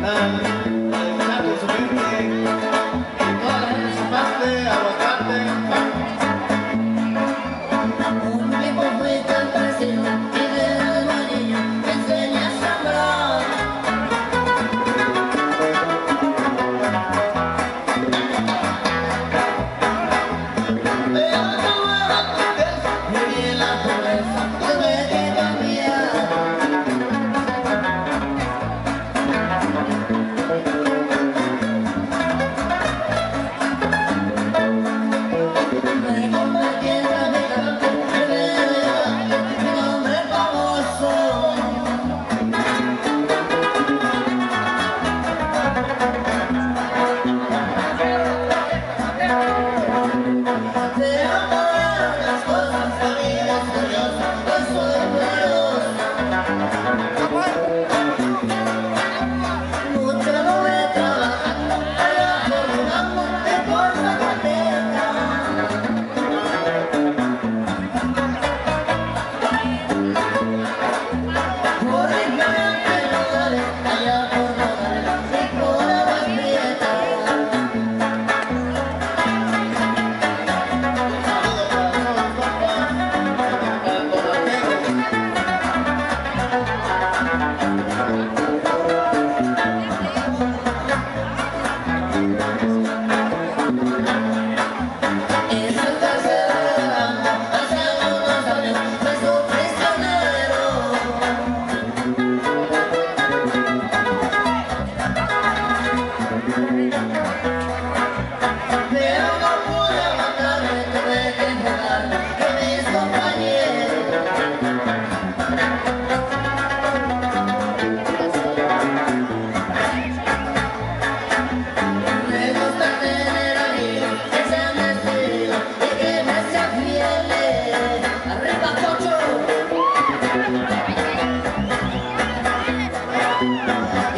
na minha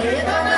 Hallelujah.